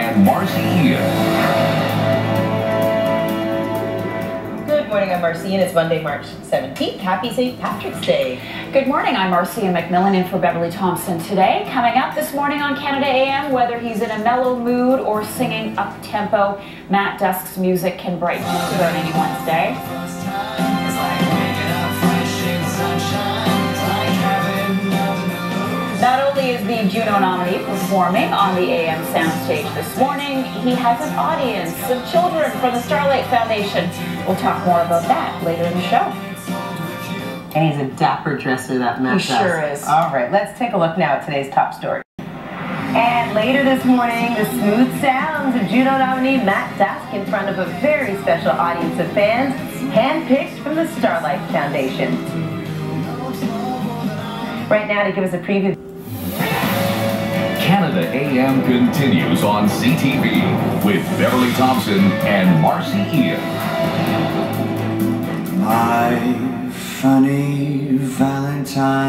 and Marci Ien. Good morning, I'm Marci, and it's Monday, March 17th. Happy St. Patrick's Day. Good morning, I'm Marcia MacMillan in for Beverly Thomson today. Coming up this morning on Canada AM, whether he's in a mellow mood or singing up-tempo, Matt Dusk's music can brighten and burn anyone's Not is the Juno nominee performing on the AM soundstage this morning, he has an audience of children from the Starlight Foundation. We'll talk more about that later in the show. And he's a dapper dresser, that Matt He sure does. is. All right, let's take a look now at today's top story. And later this morning, the smooth sounds of Juno nominee Matt Dusk in front of a very special audience of fans, handpicked from the Starlight Foundation. Right now, to give us a preview. Canada AM continues on CTV with Beverly Thomson and Marci Ien. My funny Valentine,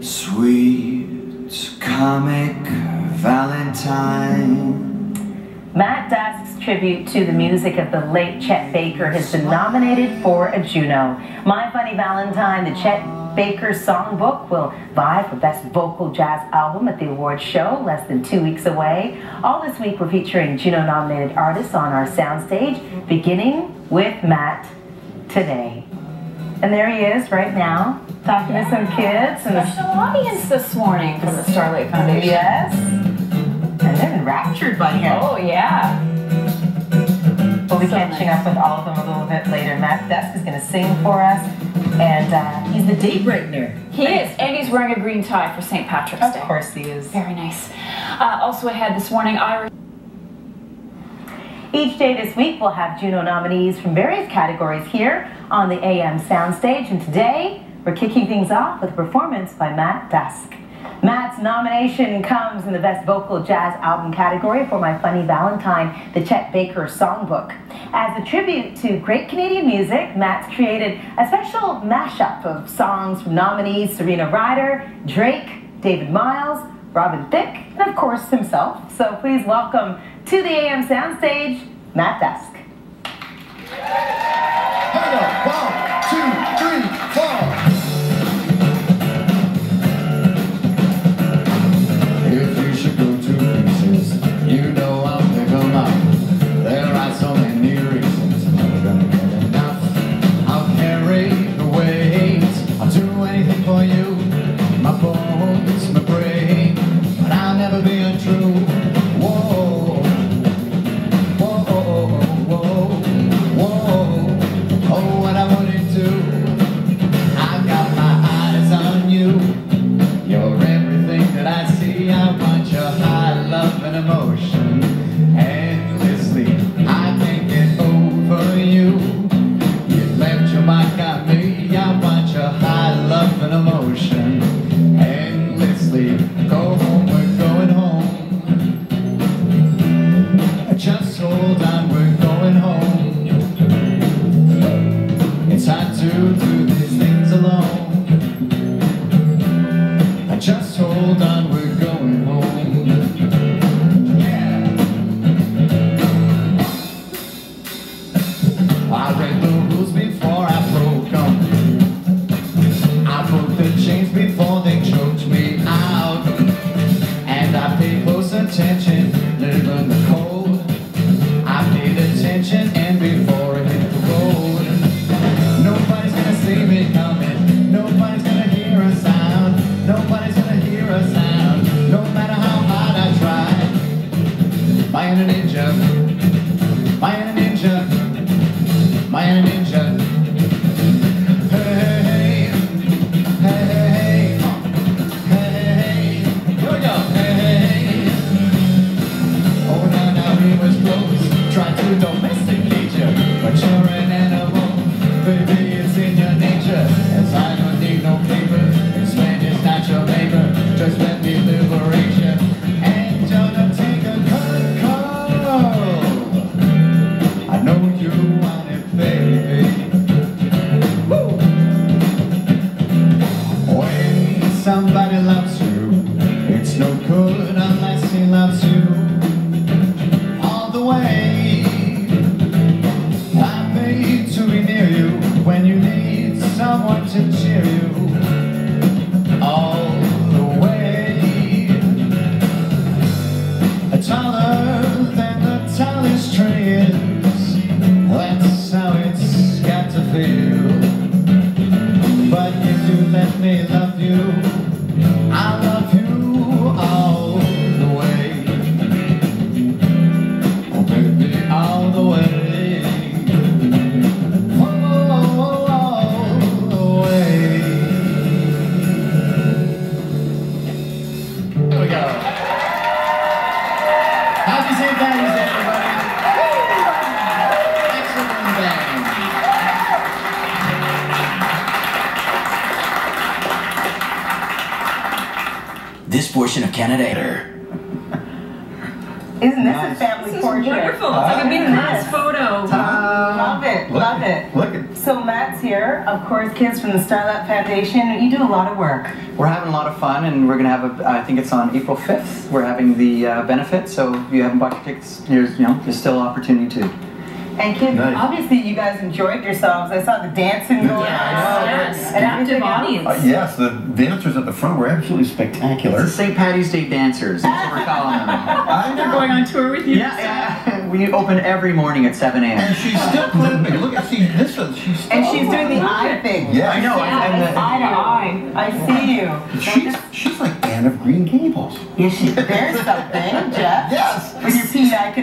sweet comic Valentine. Matt Dusk's tribute to the music of the late Chet Baker has been nominated for a Juno. My Funny Valentine, the Chet Baker Songbook, will vie for Best Vocal Jazz Album at the awards show, less than two weeks away. All this week, we're featuring Juno nominated artists on our soundstage, beginning with Matt today. And there he is right now, talking to some kids. And Special audience this morning from the Starlight Foundation. yes. And they're enraptured by him. Oh, yeah. But we'll be So catching nice. up with all of them a little bit later. Matt Dusk is going to sing for us, and uh, he's the date brightener. He is, and he's wearing a green tie for St. Patrick's Of Day. Of course he is. Very nice. Uh, also ahead this morning, Irish. Each day this week, we'll have Juno nominees from various categories here on the AM soundstage, and today we're kicking things off with a performance by Matt Dusk. Matt's nomination comes in the Best Vocal Jazz Album category for My Funny Valentine, the Chet Baker Songbook. As a tribute to great Canadian music, Matt's created a special mashup of songs from nominees Serena Ryder, Drake, David Myles, Robin Thicke, and of course himself. So please welcome to the AM soundstage, Matt Dusk. I'll hold on, we're going home. It's hard to do these things alone. Just hold on, we're going home. Yeah. I read the rules before I broke them. I broke the chains before they choked me out. And I paid close attention, inner ninja. My ninja. My ninja. you need someone to cheer you. Portion of Canada. Isn't this Nice. a family This is portrait? wonderful. It's like a big class photo. Love it, Look love at- it. Look at So Matt's here, of course, kids from the Starlight Foundation. You do a lot of work. We're having a lot of fun, and we're gonna have a. I think it's on April 5th. We're having the uh, benefit, so if you haven't bought your tickets, there's you know there's still opportunity to. And kids, Nice. obviously you guys enjoyed yourselves. I saw the dancing going on. Yes, And captive everything else. audience. Uh, yes, the dancers at the front were absolutely spectacular. It's the St. Patty's Day dancers. That's what we're calling them. I They're going on tour with you. Yeah, yeah. We open every morning at 7 a.m. And she's still clipping. Look at see this one. She's still, And she's doing the eye thing. Yeah, I know. Yeah, and it's the- eye to eye. I see you. She's she's like Anne of Green Gables. Yeah, she, there's something, Jeff. Yes.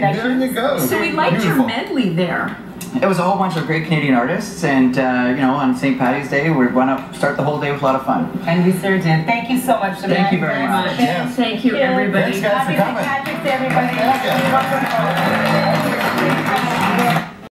With connection. There you go. So we liked your medley there. It was a whole bunch of great Canadian artists, and uh, you know, on St. Patty's Day, we're gonna start the whole day with a lot of fun. And we sure did. Thank you so much. Thank you very much. Yes. Thank you, everybody. Thanks, guys, Happy St. coming. Patrick's Day, everybody. Thank you. Wonderful.